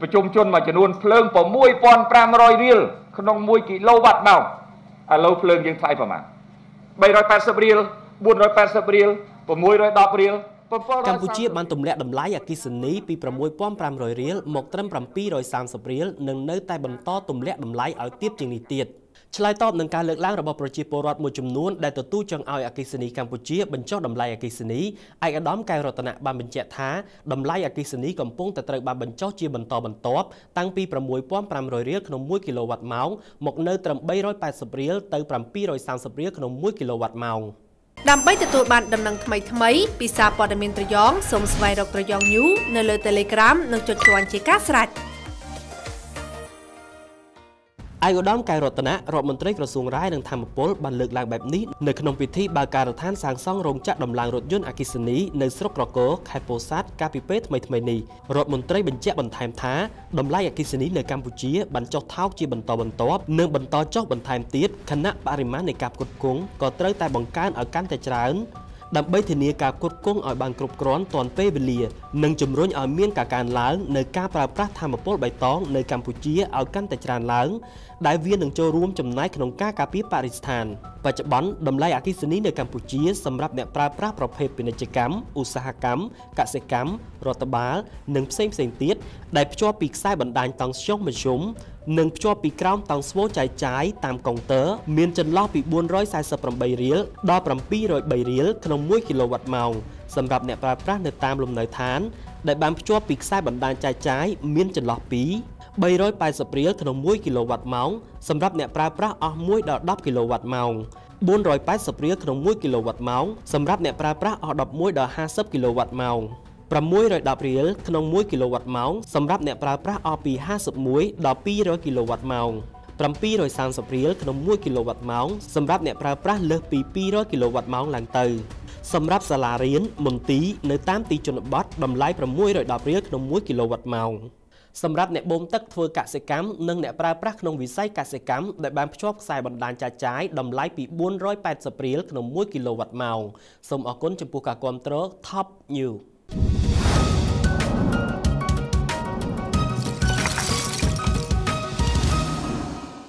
ប្រជុំជនមួយចំនួនភ្លើង6500រៀលក្នុង1គីឡូវ៉ាត់ម៉ោងឥឡូវភ្លើងយើងថ្លៃប្រមាណ380រៀល480រៀល610រៀលកម្ពុជាបានទម្លាក់តម្លៃអគិសនីពី6500រៀលមកត្រឹម730រៀលនិងនៅតែបន្តទម្លាក់តម្លៃឲ្យទាបជាងនេះទៀត ឆ្លើយតបនឹងការលើកឡើងរបស់ប្រជាពលរដ្ឋមួយចំនួនដែលទទូចចង់ឲ្យអគិសនីកម្ពុជាបញ្ចុះតម្លៃអគិសនីឯកឧត្តមកែវរតនៈបានបញ្ជាក់ថាតម្លៃអគិសនីកំពុងតែត្រូវបានបញ្ចុះជាបន្តបន្ទាប់តាំងពី6500រៀលក្នុង1គីឡូវ៉ាត់ម៉ោងមកនៅត្រឹម380រៀលទៅ730រៀលក្នុង1គីឡូវ៉ាត់ម៉ោង។ដើម្បីទទួលបានដំណឹងថ្មីថ្មីពីសារព័ត៌មានត្រយងសូមស្វែងរកត្រយង News នៅលើ Telegram និងចុចជាន់ជាការស្រេច ឯកឧត្តមកែវរតនៈរដ្ឋមន្ត្រីក្រសួងរាយនិងធម្មពលបានលើកឡើងបែបនេះនៅក្នុងពិធីបើកការដ្ឋានសាងសង់រោងចក្រដំឡើងរថយន្តអគ្គិសនីនៅស្រុកក្រគរខេត្តពោធិ៍សាត់កាលពីពេលថ្មីៗនេះរដ្ឋមន្ត្រីបញ្ជាក់បន្ថែមថាតម្លៃអគ្គិសនីនៅកម្ពុជាបានចុះថោកជាបន្តបន្ទាប់និងបន្តចុះបន្ថែមទៀតខណៈបរិមាណនៃការផ្គត់ផ្គង់ក៏ត្រូវតែបង្កើនឲ្យកាន់តែច្រើន ដើម្បីធានាការគ្រប់គ្រងឲ្យបានគ្រប់គ្រាន់ទាន់ពេលវេលា និងជំរុញឲ្យមានការកើនឡើងនៅការប្រើប្រាស់ធម្មពលបៃតងនៅកម្ពុជាឲ្យកាន់តែច្រើនឡើង ដែលវានឹងចូលរួមចំណែកក្នុងការការពារបរិស្ថានបច្ចុប្បន្នតម្លៃអគិសនីនៅកម្ពុជាសម្រាប់អ្នកប្រើប្រាស់ប្រភេទពាណិជ្ជកម្មឧស្សាហកម្មកសិកម្មរដ្ឋបាល និងផ្សេងផ្សេងទៀតដែលភ្ជាប់ពីខ្សែបណ្ដាញតង់ស្យុងមធ្យម និងភ្ជាប់ពីក្រោមតង់ស្វូចាយចាយតាមកុងទ័រមានចន្លោះពី448រៀលដល់703រៀលក្នុង1គីឡូវ៉ាត់ម៉ោងសម្រាប់អ្នកប្រើប្រាស់នៅតាមលំនៅឋាន ដែលបានភ្ជាប់ពីខ្សែបណ្ដាញចាយចាយមានចន្លោះពី380រៀលក្នុង1គីឡូវ៉ាត់ម៉ោងសម្រាប់អ្នកប្រើប្រាស់អស់1ដល់10គីឡូវ៉ាត់ម៉ោង480រៀលក្នុង1គីឡូវ៉ាត់ម៉ោងសម្រាប់អ្នកប្រើប្រាស់អស់11ដល់50គីឡូវ៉ាត់ម៉ោង 610រៀលក្នុង1គីឡូវ៉ាត់ម៉ោងសម្រាប់អ្នកប្រើប្រាស់អស់ពី51ដល់200គីឡូវ៉ាត់ម៉ោង730រៀលក្នុង1គីឡូវ៉ាត់ម៉ោងសម្រាប់អ្នកប្រើប្រាស់លើសពី200គីឡូវ៉ាត់ម៉ោងឡើងទៅសម្រាប់សាលារៀនមន្ទីរនៅតាមទីជនបទតម្លៃ610រៀលក្នុង1គីឡូវ៉ាត់ម៉ោងសម្រាប់អ្នកបូមទឹកធ្វើកសិកម្មនិងអ្នកប្រើប្រាស់ក្នុងវិស័យកសិកម្មដែលបានភ្ជាប់ខ្សែបណ្ដាញចាចាយតម្លៃពី480រៀលក្នុង1គីឡូវ៉ាត់ម៉ោងសូមអរគុណចំពោះការគាំទ្រ Top News